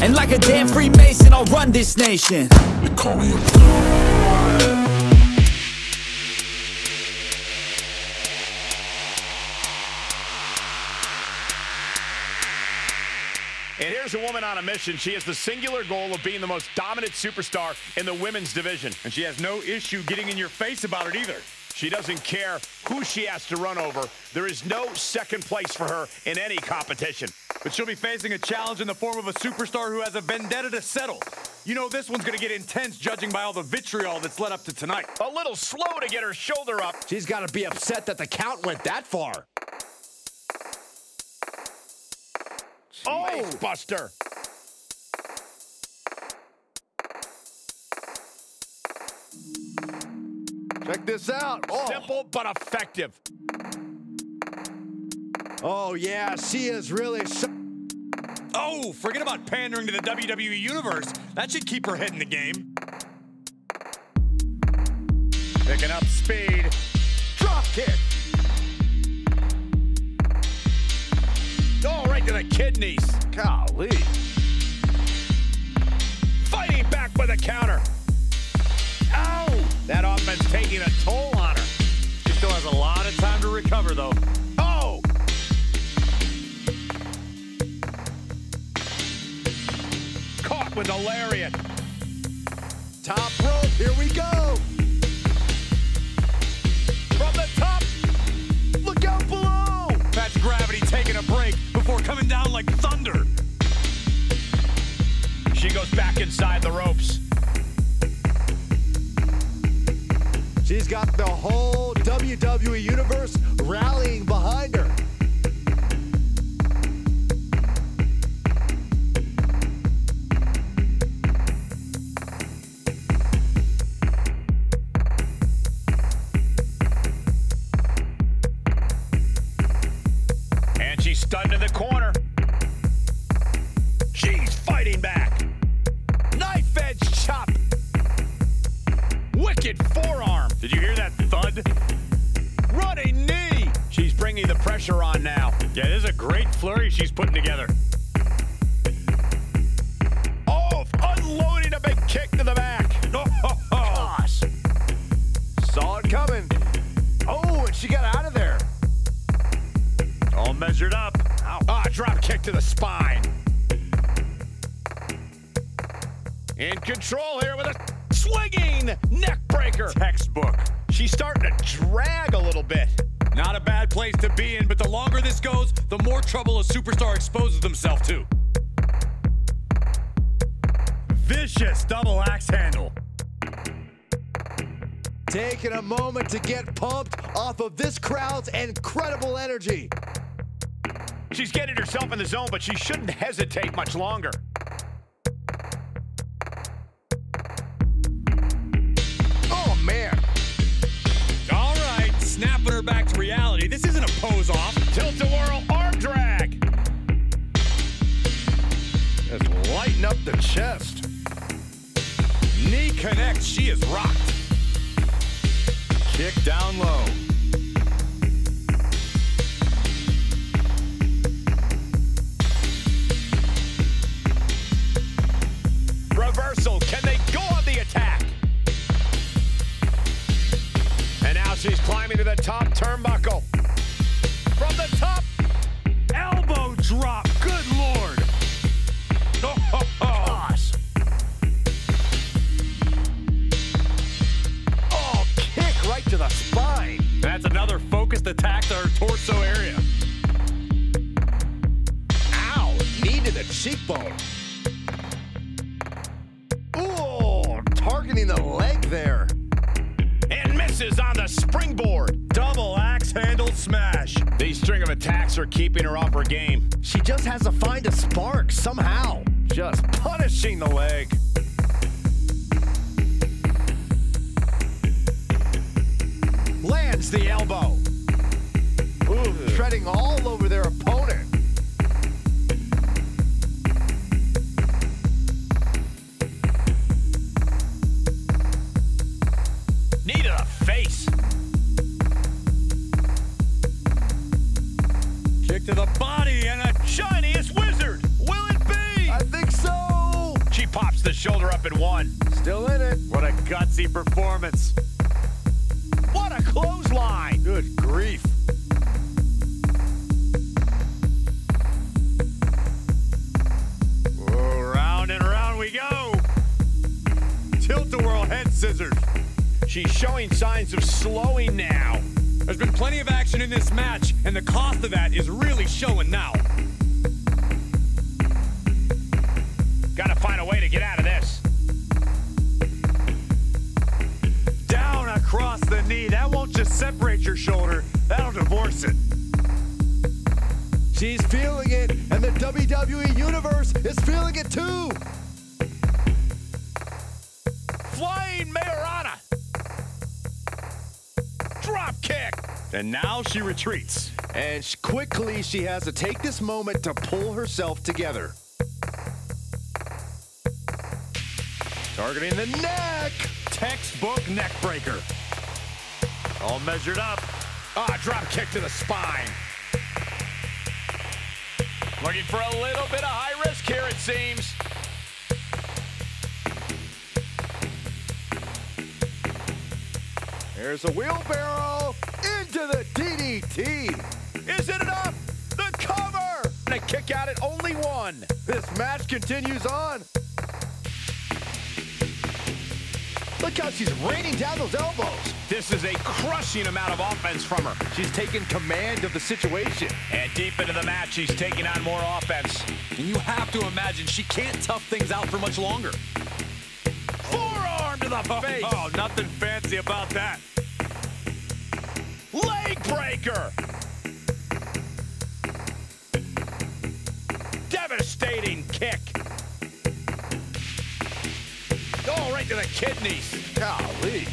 And like a damn Freemason, I'll run this nation They call me a And here's a woman on a mission. She has the singular goal of being the most dominant superstar in the women's division. And she has no issue getting in your face about it either. She doesn't care who she has to run over. There is no second place for her in any competition. But she'll be facing a challenge in the form of a superstar who has a vendetta to settle. You know this one's going to get intense judging by all the vitriol that's led up to tonight. A little slow to get her shoulder up. She's got to be upset that the count went that far. Oh, Buster. Check this out. Oh. Simple but effective. Oh, yeah, she is really. oh, forget about pandering to the WWE Universe. That should keep her head in the game. Picking up speed. Drop kick. Oh, right to the kidneys. Golly. Fighting back with a counter. With a lariat. Top rope, here we go. From the top. Look out below. That's gravity taking a break before coming down like thunder. She goes back inside the ropes. She's got the whole WWE Universe rallying behind her. Bringing the pressure on now. Yeah, this is a great flurry she's putting together. Oh, unloading a big kick to the back. Oh, gosh. Saw it coming. Oh, and she got out of there. All measured up. Ah, drop kick to the spine. In control here with a swinging neck breaker. Textbook. She's starting to drag a little bit. Not a bad place to be in, but the longer this goes, the more trouble a superstar exposes themselves to. Vicious double axe handle. Taking a moment to get pumped off of this crowd's incredible energy. She's getting herself in the zone, but she shouldn't hesitate much longer. Oh, man. All right, snapping her Lighten up the chest. Knee connects. She is rocked. Kick down low. Reversal. Can they go on the attack? And now she's climbing to the top turnbuckle. From the top. Elbow drop. Good focused attack her torso area. Ow, knee to the cheekbone. Ooh, targeting the leg there. And misses on the springboard. Double axe handle smash. These string of attacks are keeping her off her game. She just has to find a spark somehow. Just punishing the leg. Lands the elbow. All over their opponent. Knee to the face. Kick to the body and a Shining wizard. Will it be? I think so. She pops the shoulder up in one. Still in it. what a gutsy performance. What a clothesline. Good grief. Scissors. She's showing signs of slowing now. There's been plenty of action in this match, and the cost of that is really showing now. Gotta find a way to get out of this. Down across the knee. That won't just separate your shoulder, that'll divorce it. She's feeling it, and the WWE Universe is feeling it too. Flying And now she retreats. And quickly, she has to take this moment to pull herself together. Targeting the neck. Textbook neck breaker. All measured up. Ah, drop kick to the spine. Looking for a little bit of high risk here, it seems. There's a wheelbarrow into the DDT. Is it enough? The cover! And a kick out at only one. This match continues on. Look how she's raining down those elbows. This is a crushing amount of offense from her. She's taking command of the situation. And deep into the match, she's taking on more offense. And you have to imagine she can't tough things out for much longer. Forearm to the oh, face. Oh, nothing fancy about that. Leg breaker. Devastating kick. Oh, right to the kidneys. Golly.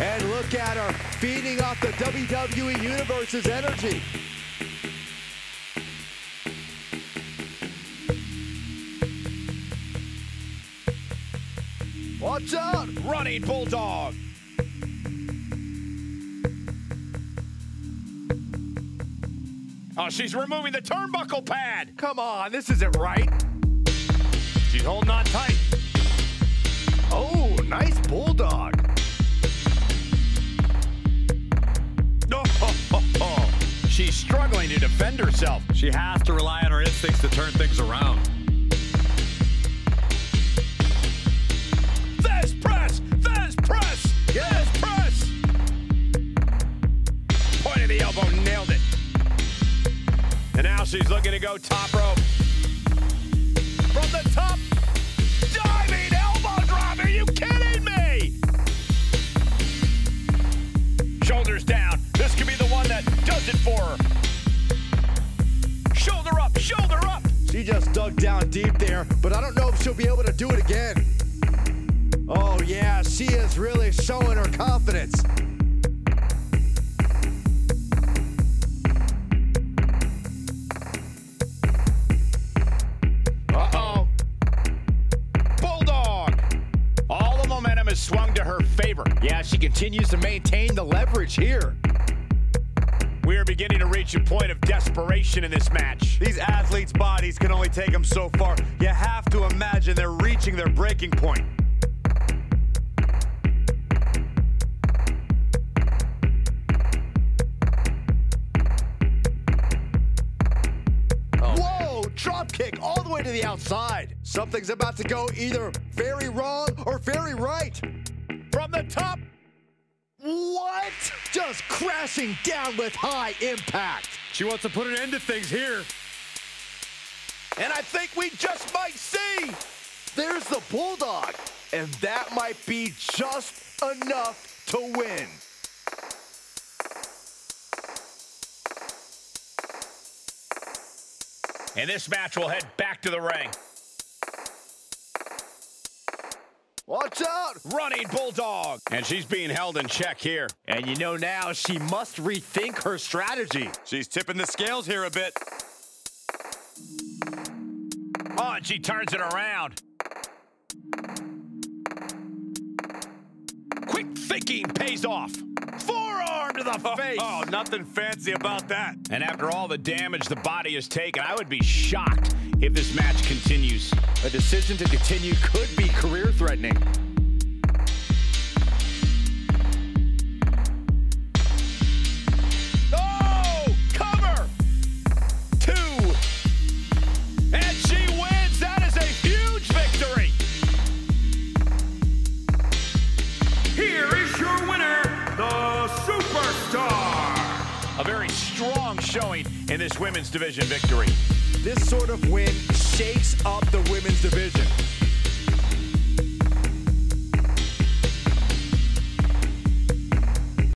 And look at her feeding off the WWE Universe's energy. Watch out! Running Bulldog. Oh, she's removing the turnbuckle pad. Come on, this isn't right. She's holding on tight. Oh, nice bulldog. Oh, she's struggling to defend herself. She has to rely on her instincts to turn things around. She's looking to go top rope. From the top, diving elbow drop. Are you kidding me? Shoulders down. This could be the one that does it for her. Shoulder up, shoulder up. She just dug down deep there, but I don't know if she'll be able to do it again. Oh, yeah, she is really showing her confidence. Favor. Yeah, she continues to maintain the leverage here. We are beginning to reach a point of desperation in this match. These athletes' bodies can only take them so far. You have to imagine they're reaching their breaking point. Oh. Whoa, drop kick all the way to the outside. Something's about to go either very wrong or very right. The top, What? Just crashing down with high impact. She wants to put an end to things here. and I think we just might see. There's the Bulldog, and that might be just enough to win. And this match will head back to the ring. Watch out! Running Bulldog. And she's being held in check here. And you know now she must rethink her strategy. She's tipping the scales here a bit. Oh, and she turns it around. Quick thinking pays off. Forearm to the face. Oh, nothing fancy about that. And after all the damage the body has taken, I would be shocked if this match continues. A decision to continue could be career threatening. Cover. Two. And she wins. That is a huge victory. Here is your winner, the Superstar. A very strong showing in this women's division victory this sort of win shakes up the women's division.